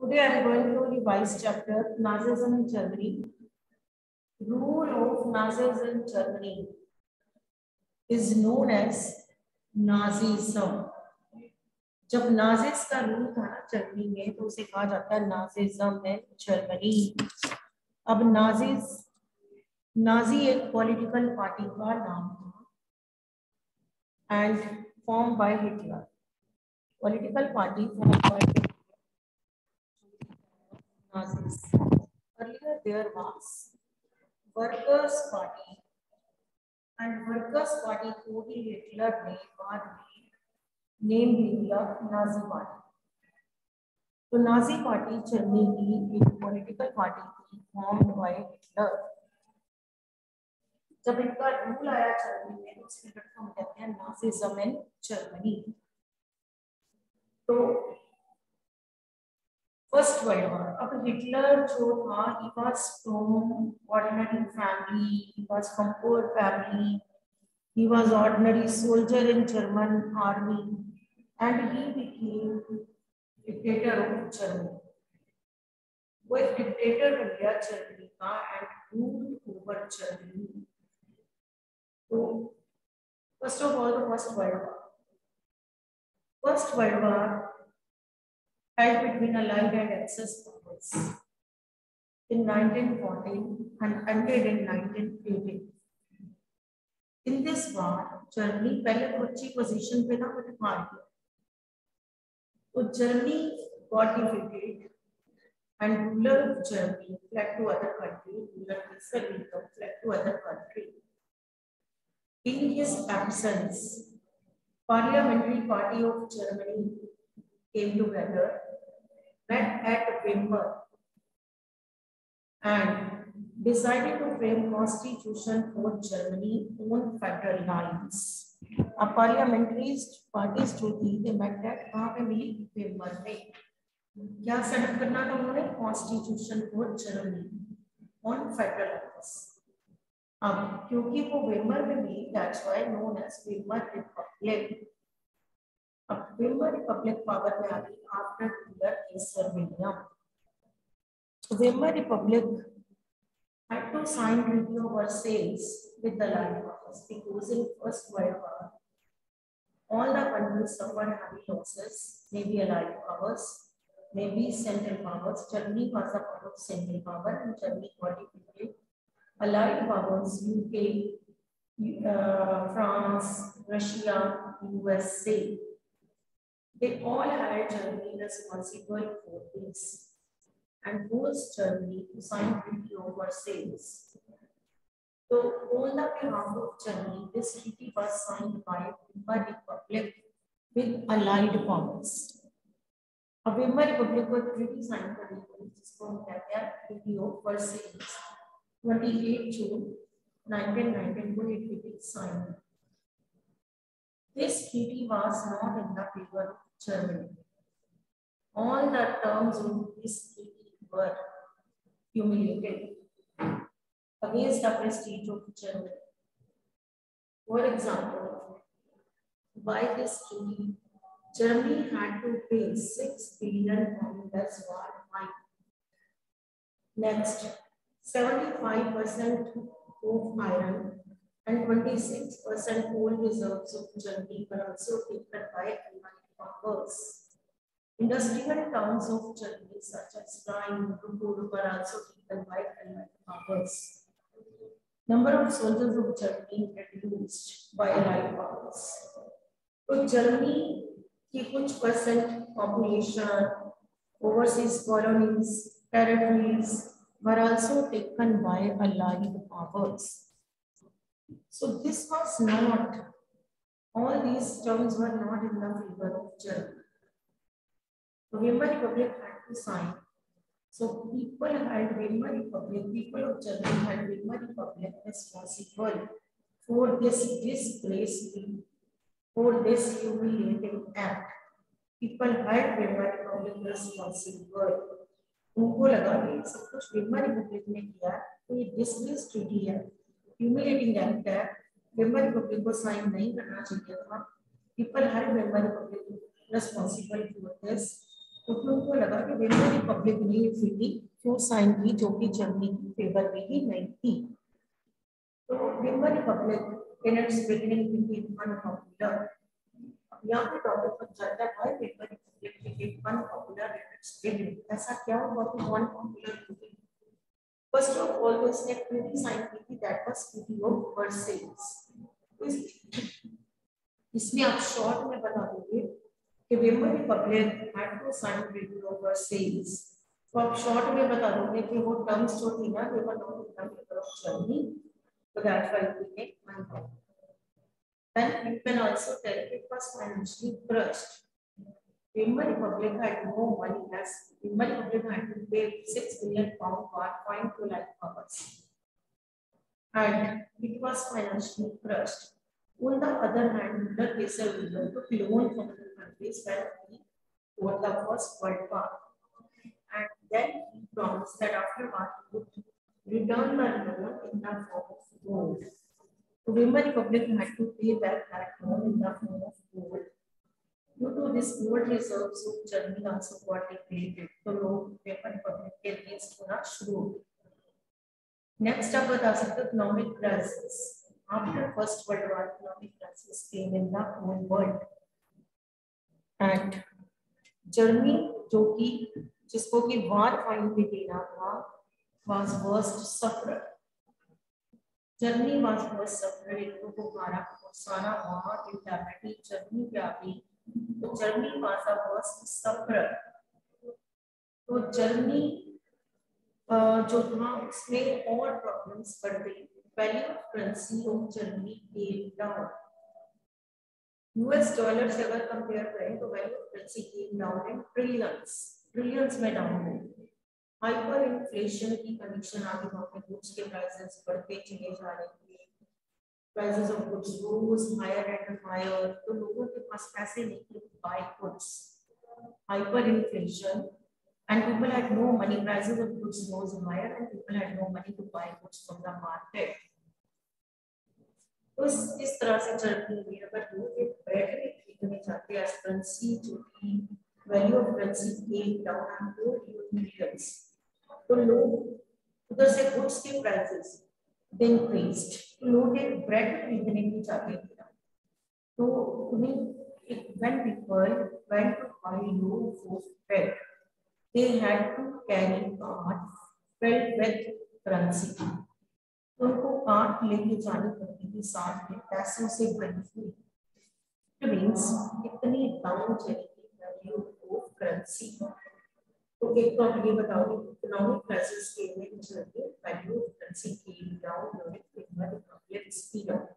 Today I am going to revise chapter Nazism in Germany. Rule of Nazis in Germany is known as Nazism. जब Nazis का rule था ना Germany में तो उसे कहा जाता है नाजिज्म इन जर्मनी अब नाजिस नाजी एक पॉलिटिकल पार्टी का नाम था and form by Hitler political party form by Nazis. Earlier there was Workers' Party and Workers' Party को ही हिटलर ने बाद में नेम दे दिया नाजी पार्टी तो नाजी पार्टी जर्मनी की एक पॉलिटिकल पार्टी थी फॉर्म्ड बाय हिटलर जब इनका रूल आया जर्मनी में उस पीरियड हम कहते हैं नाजिज्म इन जर्मनी तो फ़र्स्ट वर्ल्ड वॉर अब हिटलर जो था he was from ordinary family he was from poor family he was ordinary soldier in german army, and he became dictator of germany. एक dictator बन गया Germany का and ruled over Germany तो first of all the first world war first world war held between Allied and Axis powers in 1914 and ended in 1918. In this war, Germany पहले तो अच्छी position पे था but हार गया तो Germany got defeated and ruler of Germany fled to other country. Ruler Wilhelm fled to other country. In his absence, parliamentary party of Germany came together met at Weimar and decided to frame constitution for Germany on federal lines. A parliamentary parties जो थी met at कहाँ पे मिली Weimar में क्या setup करना था उन्होंने? Constitution for Germany on federal lines अब क्योंकि वो वेमर में मिली that's why known as Weimar Republic अब वेमर रिपब्लिक पावर में आ गई after ruler Slovenia. Weimar Republic had to sign Treaty of sales with the Lion Office because in First World War, all the countries suffered heavy losses, maybe Allied powers, maybe Central powers. Germany was a part of Central power and Germany got defeated. Allied powers, UK, uh, France, Russia, USA they all had Germany responsible for this and forced Germany to sign treaty of Versailles. So on the behalf of Germany, this treaty was signed by Weimar Republic with allied powers. अब Weimar Republic को treaty sign करनी पड़ी जिसको हम कहते हैं treaty of Versailles 28 जून 1919 को ये treaty sign this treaty was not in the favor of Germany. All the terms of this treaty were humiliated against the prestige of Germany. For example, by this treaty, Germany had to pay 6 billion pounds war fine. Next, 75% of iron and 26% coal reserves of Germany were also taken by Allied powers. Industrial towns of Germany such as Rhine, Ruhr were also taken by Allied powers. Number of soldiers of Germany reduced by Allied powers. तो Germany की कुछ percent population overseas colonies, territories were also taken by Allied powers. So this was not, all these terms were not in the favor of Germany. The Weimar Republic had to sign. So people had Weimar Republic, people of Germany had Weimar Republic responsible for this disgraceful, for this humiliating act. People had Weimar Republic responsible. उनको लगा कि सब कुछ Weimar Republic ने किया तो ये disgrace treaty है ह्यूमिलेटिंग एक्ट है वेमर रिपब्लिक को साइन नहीं करना चाहिए था। People her Weimar Republic responsible for this क्योंकि उनको लगा कि वेमर रिपब्लिक ने ये ट्रीटी क्यों साइन की जो कि जर्मनी की फेवर में ही नहीं थी। तो Weimar Republic in its beginning became unpopular यहाँ पे टॉपिक पर चलता है Weimar Republic became unpopular its beginning ऐसा क्या हुआ कि अनपॉपुलर फ़र्स्ट ऑफ़ ऑल तो इसने ट्रीटी साइन की थी that was treaty of Versailles इसमें आप शॉर्ट में बता दोगे कि Weimar republic had to sign treaty of Versailles तो आप शॉर्ट में बता दोगे कि वो टर्म्स जो थी ना were not in favour of Germany why we make one point then you can also tell it was financially crushed Weimar Republic had no money as Weimar Republic had to pay 6 billion pound for 0.2 lakh hours and it was financially crushed on the other hand Müller Kaiser Wilhelm took loan from the countries when he fought the first world war and then he promised that afterward he would return the loan in the form of gold. The Weimar Republic had to pay back that loan in the form of gold. Due to this gold reserves of Germany also got depleted, तो लोग Weimar Republic के against होना शुरू हो Next आप बता सकते हो economic crisis. After First World War, economic crisis came in the whole world. And Germany जो कि जिसको कि वार फाइन भी देना था was worst sufferer Germany was worst sufferer इनको को मारा सारा वार इंटरनेटी जर्मनी पे आ गई तो जर्मनी was a worst तो जर्मनी जो था, उसमें और प्रॉब्लम्स बढ़ गई। Value of currency of Germany came down US dollar से अगर कंपेयर करें तो value of currency came down in trillions trillions में डाउन है। हाइपर इन्फ्लेशन की कंडीशन आगे पे गुड्स के प्राइसेस बढ़ते चले जा रहे हैं। Prices of goods rose higher and higher तो लोगों के पास पैसे नहीं थे to buy goods hyper and people had no money prices of goods rose higher and people had no money to buy goods from the market तो इस इस तरह से जर्मनी में अगर लोग एक भी खरीदने चाहते हैं करेंसी जो कि value of currency came down and more millions. तो लोग उधर से गुड्स के प्राइसेस तो लोग एक ब्रेड खरीदने की चाहते थे तो उन्हें when people went to buy loaf of bread they had to carry carts filled with currency तो उनको कार्ट लेके जानी पड़ती थी साथ में पैसों से भरी हुई मीन्स इतनी डाउन चली वैल्यू currency. तो एक तो आप ये बताओ इकोनॉमिक क्राइसिस के में चलते value currency came down during Weimar republic period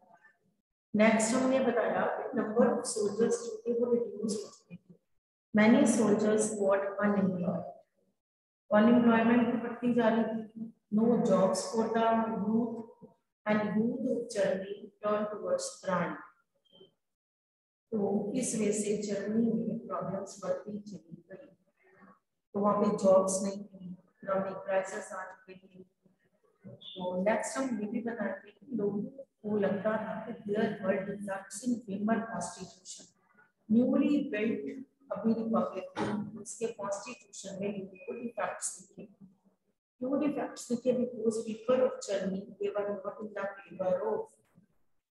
next हमने बताया कि नंबर ऑफ़ सोल्जर्स जो थे वो रिड्यूस हो चुके थे। Many soldiers got unemployed unemployment बढ़ती जा रही थी। No jobs for the youth and youth of Germany turn towards brand तो इस वजह से जर्मनी में प्रॉब्लम्स बढ़ती चली गई? तो वहाँ पे जॉब्स नहीं थी इकोनॉमिक क्राइसिस आ चुकी थी तो नेक्स्ट हम ये भी बताएँगे कि लोगों को लगता था कि there were defects in Weimar constitution newly built अभी रिपब्लिक उसके कॉन्स्टिट्यूशन में लोगों को डिफेक्ट्स दिखे। क्यों डिफेक्ट्स दिखे? Because people of Germany they were not in the favour of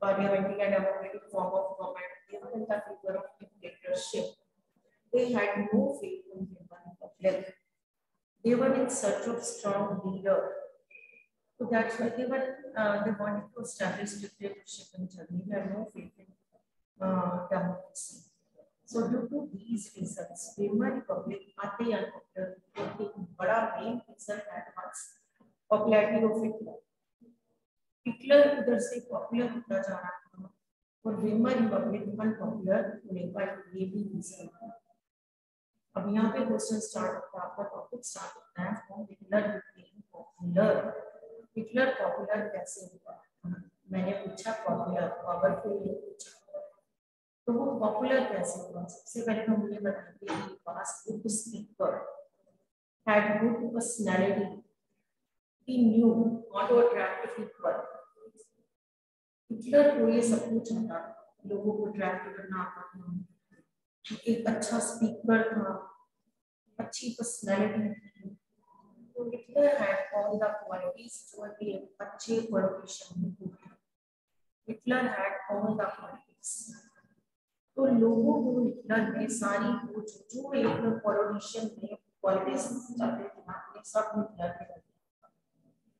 parliamentary and democratic form of government. They were in the favor of dictatorship. They had no faith in human public. They were in search of strong leader. So that's why they were uh, they wanted to establish dictatorship in Germany. They had no faith in uh, democracy. So due to these reasons, Weimar Republic आते ही unpopular एक बड़ा main reason है was popularity of Hitler. Hitler उधर से popular होता जा रहा था और वेमर रिपब्लिक अनपॉपुलर होने का ये भी रीजन है अब यहाँ पे क्वेश्चन स्टार्ट होता है, आपका टॉपिक स्टार्ट होता है from Hitler became popular Hitler popular कैसे हुआ? मैंने पूछा पॉपुलर पावरफुल नहीं पूछा। तो वो पॉपुलर कैसे हुआ? सबसे पहले हम ये बताएँगे कि पास good speaker had good personality, he knew how to attract people Hitler को ये सब कुछ आता, लोगों को अट्रैक्ट करना आता था। एक अच्छा स्पीकर था। अच्छी पर्सनैलिटी तो Hitler had all the qualities जो कि अच्छे पॉलिटिशियन में Hitler had all the qualities तो लोगों को हिटलर ने सारी वो जो एक पॉलिटिशियन में क्वालिटीज चाहते थे सब हिटलर ने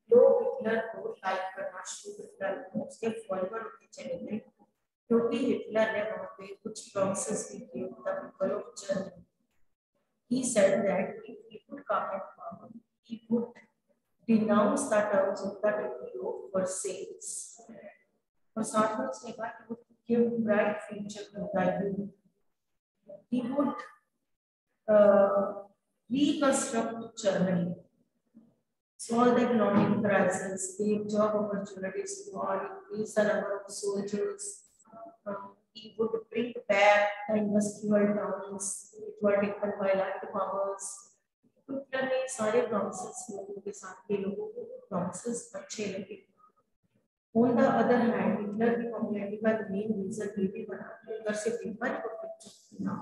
लोग हिटलर को लाइक करना शुरू हिटलर को उसके फॉलोअर होते चले गए। क्योंकि हिटलर ने वहाँ पे कुछ प्रॉमिसेस भी he said that if he would come and come, he would denounce the terms of the WTO for sales. For Sartre's Neva, he would give bright future to the youth. He would uh, reconstruct Germany, solve economic crisis, create job opportunities for increase the number of soldiers. Um, he would bring back the industrial towns taken by land farmers. Hitler ने सारे promises लोगों के साथ के लोगों को promises अच्छे लगे on the other hand Hitler की पॉपुलैरिटी का मेन रीजन ये भी बना कि उधर से पेपर को ना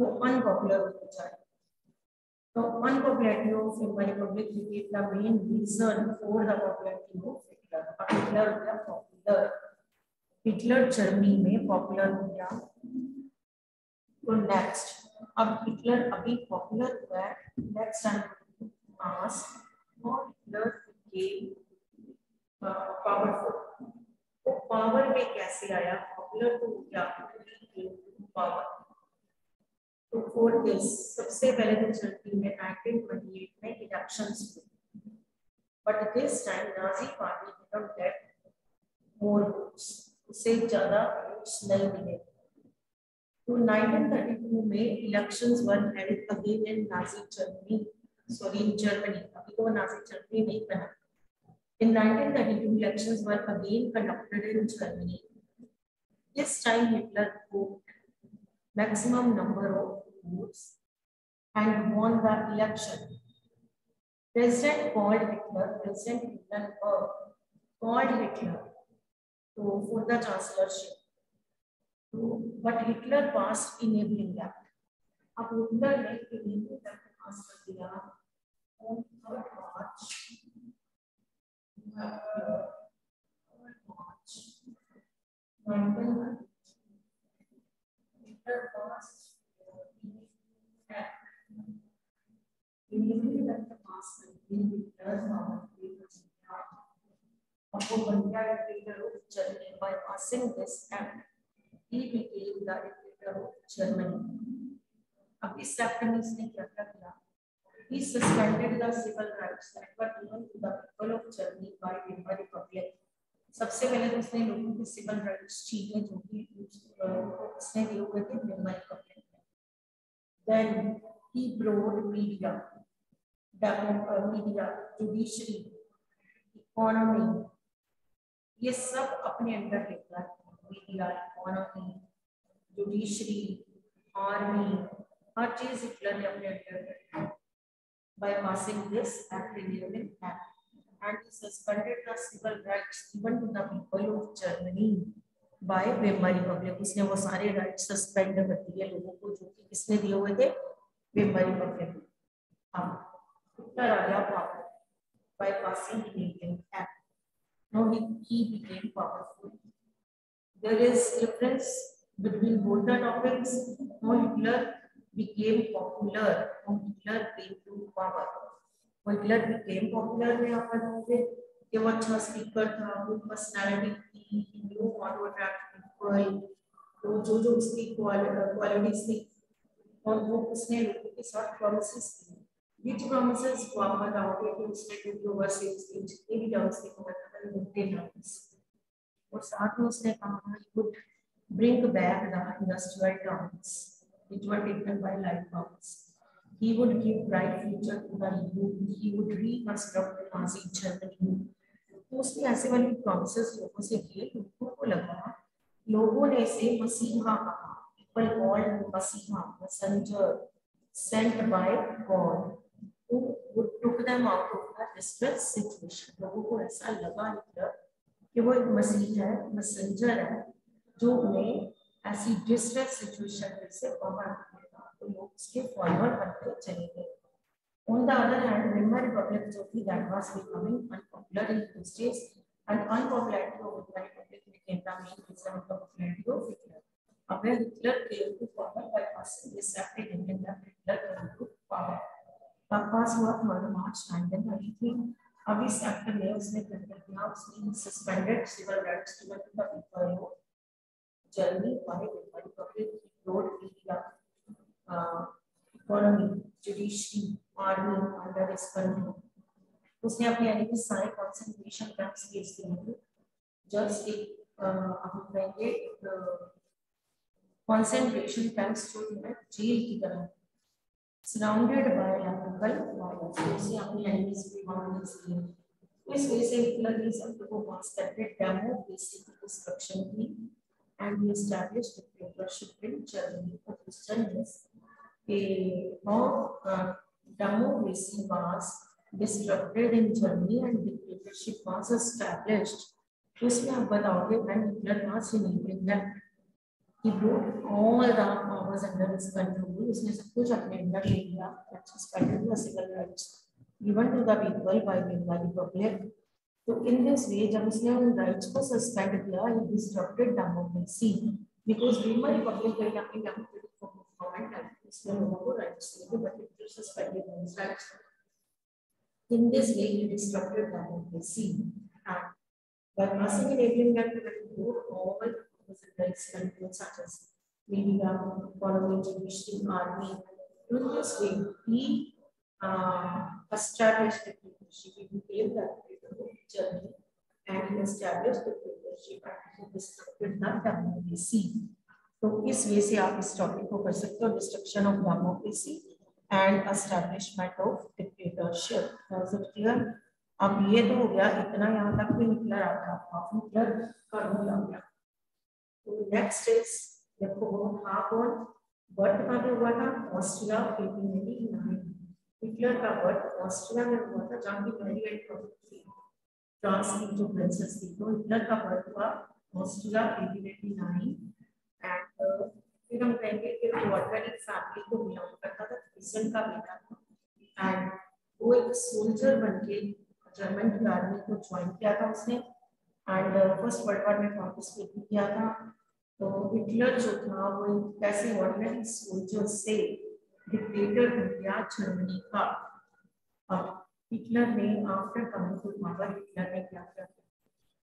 वो अनपॉपुलर होते जा रहे तो unpopularity of Weimar Republic became the main reason for the popularity of Hitler. अब हिटलर हो पॉपुलर हिटलर जर्मनी में पॉपुलर हो गया तो नेक्स्ट अब हिटलर अभी पॉपुलर हुआ है। टाइम मास और हिटलर बिकेम पावरफुल तो पावर में कैसे आया? पॉपुलर तो गया पावर तो फॉर दिस सबसे पहले तो जर्मनी में 1928 में इलेक्शंस हुए but this time Nazi party didn't get more votes उससे ज़्यादा वोट्स नहीं मिले। तो 1932 में elections were held again in Nazi Germany sorry in Germany अभी तो नाजी जर्मनी नहीं बना In 1932, elections were again conducted in Germany. This time, Hitler hoped maximum number of votes and won the election. President called Hitler, President Hindenburg called Hitler to, for the chancellorship. So, but Hitler passed enabling अब Hitler ने enabling act पास कर दिया 3rd March March 19 Hitler passed enabling act पास कर दिया Hitler power Abu Bakr dictator of Germany. By passing this act, he became the dictator of Germany. अब इस एक्ट में इसने क्या क्या किया He suspended the civil rights that were given to the people of Germany by Weimar Republic. सबसे पहले तो उसने लोगों की सिविल राइट्स छीने जो कि उसने दिए हुए थे वेमर रिपब्लिक में then he brought media media judiciary economy ये सब अपने अंडर लेता है मीडिया इकोनॉमी जुडिशरी आर्मी हर चीज़ हिटलर ने अपने अंडर रखी by passing this act enabling act and he suspended the civil rights given to the people of Germany by Weimar Republic उसने वो सारे राइट्स सस्पेंड कर दिए लोगों को जो कि किसने दिए हुए थे वेमर रिपब्लिक अब हिटलर आ गया power by passing the enabling act Now he, he became powerful. There is difference between both the topics. Now Hitler became popular. Now Hitler came to power. Now Hitler became popular में आप बताओगे कि वो अच्छा speaker था good personality थी knew how to attract people तो जो जो उसकी क्वालिटीज थी और वो उसने लोगों के साथ प्रोमिसेस की which promises को आप बताओगे कि उसने टू ओवरसीज की जितनी भी टर्म्स थी वो मुद्दे टर्म्स और साथ में उसने कहा would bring back the industrial towns which were taken by light box he would give bright future to the youth he would reconstruct the Nazi Germany तो उसने ऐसे वाली प्रॉमिसेस लोगों से किए, लोगों को लगा, लोगों ने इसे मसीहा कहा पीपल कॉल्ड मसीहा messenger sent by god who would took them out of the distress situation लोगों को ऐसा लगा लिखकर कि वो एक मसीह है मैसेंजर है जो उन्हें ऐसी डिस्ट्रेस सिचुएशन में से बाहर निकालेगा तो लोग उसके फॉलोअर बनते चले गए On the other hand, Weimar Republic जो that was becoming unpopular in those days and unpopularity of Weimar Republic became the main reason of the popularity of Hitler. अब came to power by passing this act in India that Hitler came to power. तब पास हुआ मार्च 1933 इस act में उसने क्या किया उसने suspended civil rights to the people of Germany by the republic brought media economy judiciary army under his control उसने अपने यानी कि सारे कंसंट्रेशन कैंप्स भेज दिए थे जस्ट एक हम कहेंगे कंसंट्रेशन कैंप्स जो है, जेल की तरह। Surrounded by violence. उसे अपनी enemies भी वहाँ इसलिए इस वजह से हिटलर ने सबको पास करके डेमोक्रेसी की डिस्ट्रक्शन की and he established dictatorship in Germany. The question is a how uh, democracy was disrupted in Germany and dictatorship was established. तो इसमें आप बताओगे Hitler was in England he brought all the powers under his control उसने सब कुछ अपने अंदर ले लिया suspended the civil rights given to the people by Bengali public तो in this way जब उसने उन rights को suspend किया he disrupted democracy because Weimar Republic है यहाँ पे form of government है इसमें लोगों को rights थे but it suspended those rights in this way he disrupted democracy and by passing enabling them to control all represents controls such as media, following judiciary, army. In this he uh, established the dictatorship. He became the of Germany and he established the dictatorship and disrupted the democracy. तो इस वे से आप इस topic को कर सकते हो destruction of democracy and establishment of dictatorship अब ये तो हो गया इतना यहाँ तक भी निकलर आ गया हाफ़ निकलर कर हो गया नेक्स्ट इज़ देखो, वो हाफ़ ऑन बर्थ कहाँ पे हुआ था, ऑस्ट्रिया 1889 हिटलर का बर्थ ऑस्ट्रिया में हुआ था, जहाँ की मैरी एंड फ्रांस की जो प्रिंसेस थी तो हिटलर का बर्थ हुआ ऑस्ट्रिया 1889 एंड फिर हम कहेंगे कि ऑर्डनरी फैमिली को बिलोंग करता था क्रिश्चियन का बेटा था। एंड वो एक सोल्जर बन के जर्मन की आर्मी को ज्वाइन किया था उसने। एंड फ़र्स्ट वर्ल्ड वॉर में पार्टिसिपेट किया था। तो हिटलर जो था वो कैसे ऑर्डिनरी सोल्जर से डिक्टेटर बन गया जर्मनी का। अब हिटलर ने after coming to power Hitler ने क्या किया?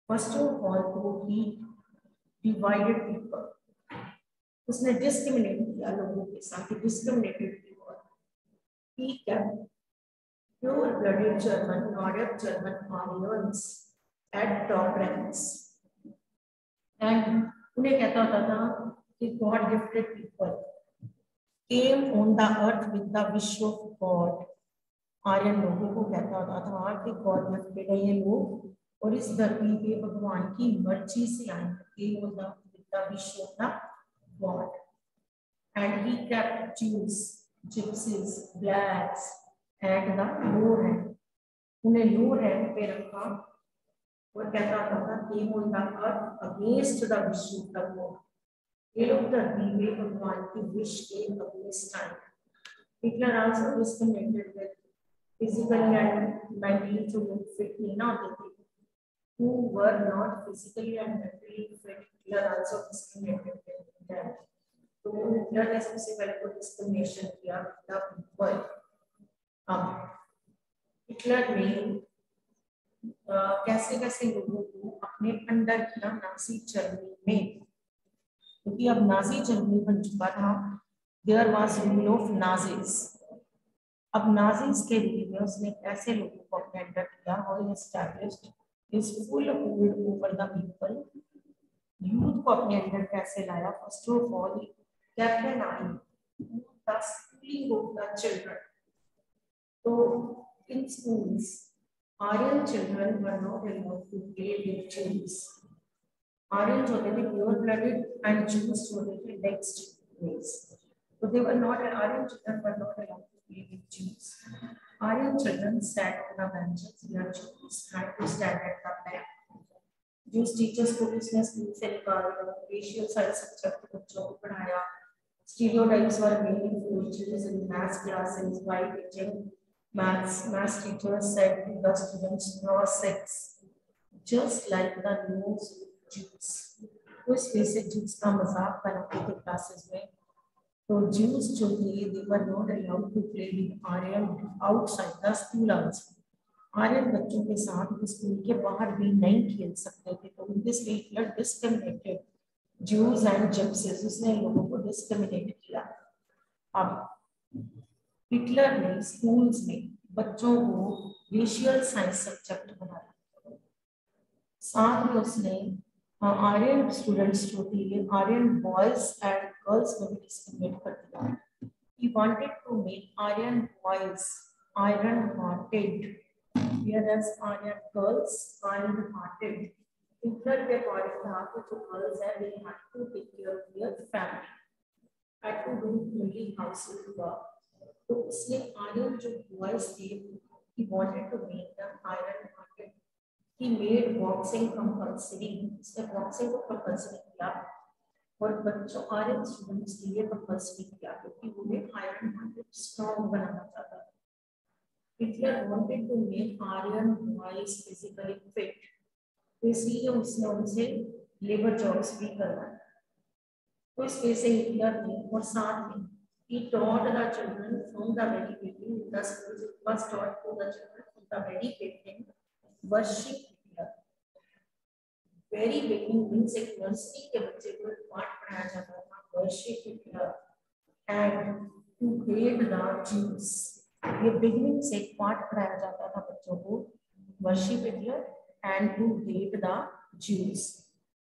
फ़र्स्ट ऑफ़ ऑल तो ही डिवाइडेड पीपल उसने डिस्क्रिमिनेट किया लोगों के साथ discriminated people he? Kept pure blooded German, Nordic German Armenians at top ranks. And उन्हें कहता होता था कि god gifted people came on the earth with the wish of god Aryan लोगों को कहता होता था कि गॉड गिफ्टेड है ये लोग और इस धरती पे भगवान की मर्ज़ी से आए। Came on the with the wish of the god and he kept Jews gypsies, blacks, and the low rank. उन्हें लो रैंक पे रखा और कहता था कि होता earth against the wish of the god ये लोग धरती पे भगवान की विश के अगेंस्ट आए Hitler also discriminated with physically and mentally to look fit नहीं ना होते थे। Who were not physically and mentally fit Hitler also discriminated with them तो हिटलर ने सबसे पहले तो डिस्क्रिमिनेशन किया द पीपल हिटलर ने कैसे कैसे लोगों को अपने अंडर किया नाजी जर्मनी में, क्योंकि अब नाजी जर्मनी बन चुका था। There was rule of Nazis अब नाजीज के लिए में उसने कैसे लोगों को अपने अंडर किया और established his full hold over the people youth को अपने अंडर कैसे लाया? First of all kept an eye the schooling of the children तो in schools Aryan children were not allowed to play with Jews. Aryans होते थे pure blooded and Jews होते थे next race. So they were not Aryan children were not allowed to play with Jews. Aryan children sat on the benches where Jews had to stand at the back. Jews teachers को उसने school से निकाल दिया racial side subject बच्चों को पढ़ाया Stereotypes were made for Jews in math classes by teaching maths. Math teachers said to the students, draw six, just like the Jews. तो इस बेसिक जूस का मज़ाक बनाते थे क्लासेस में तो जूस जो थे they were not allowed to play with Aryan outside the school also Aryan बच्चों के साथ स्कूल के बाहर भी नहीं खेल सकते थे तो in this way Hitler discriminated Jews and gypsies उसने लोगों को डिस्क्रिमिनेट किया अब हिटलर ने स्कूल्स में बच्चों को रेशियल साइंस सब्जेक्ट बनाया साथ में उसने आर्यन स्टूडेंट्स जो थे आर्यन बॉयज़ एंड गर्ल्स में भी डिस्क्रिमिनेट कर दिया he wanted to make Aryan boys iron hearted whereas Aryan girls iron hearted Hitler के अकॉर्डिंग था कि जो गर्ल्स है they had to take care of their family had to do only household work तो उसने आर्यन जो बॉयज़ थे he wanted to make them iron hearted he made boxing compulsory. उसने boxing को compulsory किया और बच्चों आर्यन स्टूडेंट्स के लिए कंपल्सरी किया क्योंकि उन्हें आयरन हार्टेड स्ट्रॉन्ग बनाना चाहता था। Hitler wanted to make Aryan boys physically fit इसलिए उसने उनसे लेबर जॉब्स भी करवाया तो इस वजह से हिटलर ने और साथ में he taught the children from the very beginning the schools was taught to the children from the very beginning worship Hitler very beginning means एक नर्सरी के बच्चे को पाठ पढ़ाया जाता था worship Hitler and to hate the Jews ये beginning से पाठ पढ़ाया जाता था बच्चों को worship Hitler and to hate the Jews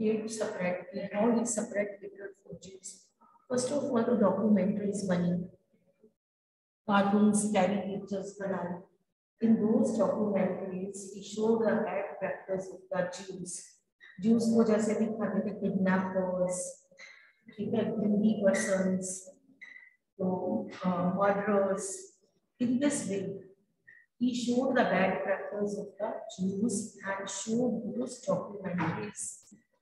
hate separate किया how he separate Hitler for Jews. First of all, the documentaries बनी, cartoons, caricatures बनाए. In those documentaries, he showed the bad practice of the Jews. Jews को जैसे दिखाते थे kidnappers, ठीक है, greedy persons, तो murderers. In this way, he showed the bad practice of the Jews and showed those documentaries,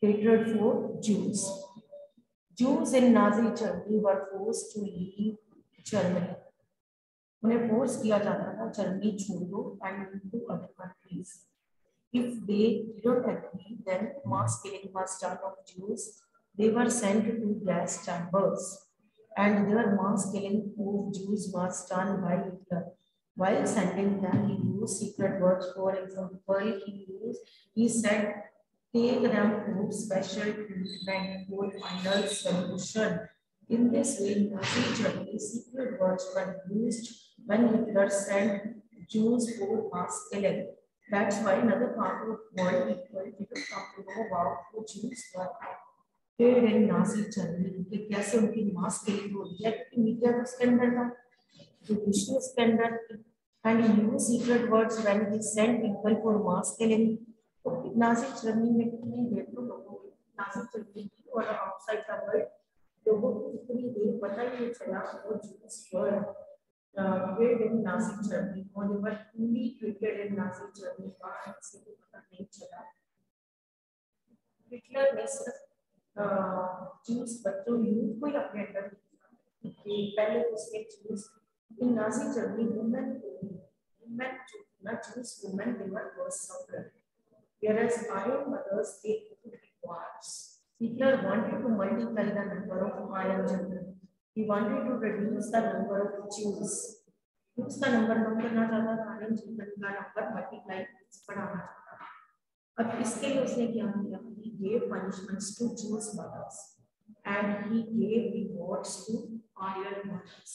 hatred for Jews Jews in Nazi Germany were forced to leave Germany उन्हें force किया जाता था Germany छोड़ दो and to other countries if they didn't agree then mass killing was done of Jews they were sent to gas chambers and their mass killing of Jews was done by Hitler while sending them he used secret words for example he used he said take them to special treatment for final solution in this way Nazi Germany secret words were used when Hitler sent Jews for mass killing. That's why another part of world people come to know about who Jews were killed in Nazi Germany. कि कैसे उनकी mass killing हो रही है क्योंकि media तो उसके अंदर था ब्रिटिश उसके अंदर and he used secret words when he sent people for mass तो नाजी जर्मनी में कितनी देर तो लोगों को नाजी जर्मनी की और आउटसाइड द वर्ल्ड लोगों को कितनी देर पता ही चला वो Jews were created in Nazi Germany or they were fully treated in Nazi Germany का, किसी को पता नहीं चला। हिटलर ने सिर्फ़ जूस बच्चों यूथ को ही अपने अंदर कि पहले उसके Jews in Nazi Germany women को वुमेन जो, ना Jews women were worse suffered whereas iron mothers they could requires Hitler wanted to multiply the number of iron children he wanted to reduce the number of Jews. Jews का number कम करना चाहता था Aryan children का number multiply बढ़ाना चाहता था अब इसके लिए उसने क्या किया he gave punishments to Jews mothers and he gave rewards to Aryan mothers.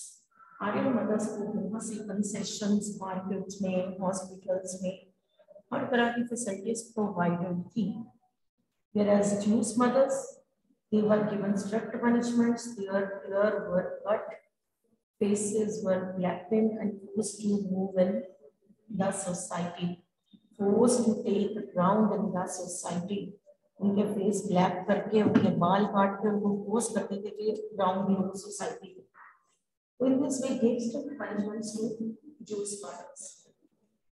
Aryan mothers को बहुत सी concessions markets में hospitals में हर तरह की facilities provided थी whereas Jews mothers They were given strict punishments. Their hair were cut, faces were blackened, and forced to move in the society. Forced to take ground in the society. उनके face black करके उनके बाल काट के उनको force करते थे कि ground in society So in this way, gave strict punishments to Jewish fathers.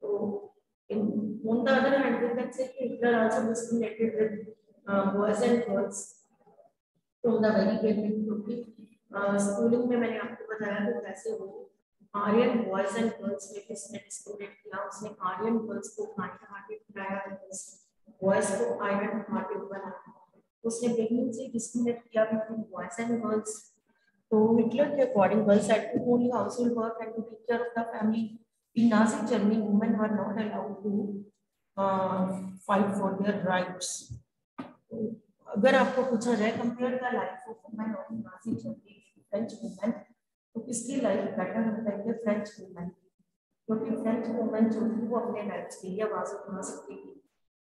So in on the other hand, we can say Hitler also discriminated with uh, boys and girls. From the very beginning क्योंकि schooling में मैंने आपको बताया कि कैसे वो Aryan boys and girls में किसने डिस्क्रिमिनेट किया उसने आर्यन गर्ल्स को काइंड हार्टेड बनाया बॉयज़ को आयरन हार्टेड बनाया उसने बिगिनिंग से डिस्क्रिमिनेट किया बिटवीन बॉयज़ एंड गर्ल्स तो हिटलर के according girls had to only household work and to take care of the family in Nazi Germany women were not allowed to uh, fight for their rights. अगर आपको पूछा जाए compare the life of women of Nazi Germany French women तो किसकी life better हम कहेंगे French women क्योंकि French women जो थी वो अपने राइट्स के लिए आवाज़ उठा सकती थी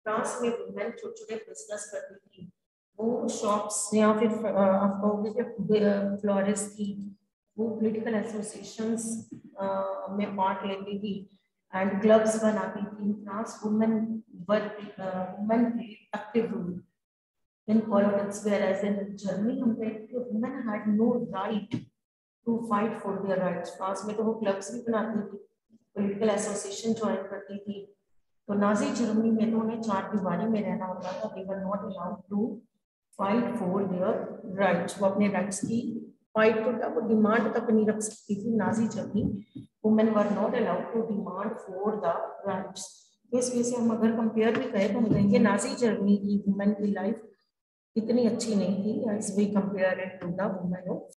फ्रांस में वुमेन छोटे छोटे बिज़नेस करती थी। वो शॉप्स या फिर आप कहोगे कि फ्लोरिस्ट थी। वो पॉलिटिकल एसोसिएशंस में पार्ट लेती थी एंड क्लब्स बनाती थी। France women women active role in politics, whereas in Germany, women had no right to fight for their rights. France में तो वो क्लब्स भी बनाती थी पॉलिटिकल एसोसिएशन ज्वाइन करती थी। तो नाजी जर्मनी में तो उन्हें चार दीवारी में रहना होता था। They were not allowed to fight for their rights वो अपने राइट्स की फाइट को वो डिमांड तक नहीं रख सकती थी, Nazi Germany women were not allowed to demand for the rights तो इस वजह से हम अगर कंपेयर भी करें तो हम कहेंगे नाजी जर्मनी की वुमेन की लाइफ इतनी अच्छी नहीं थी। As we compare it to the women of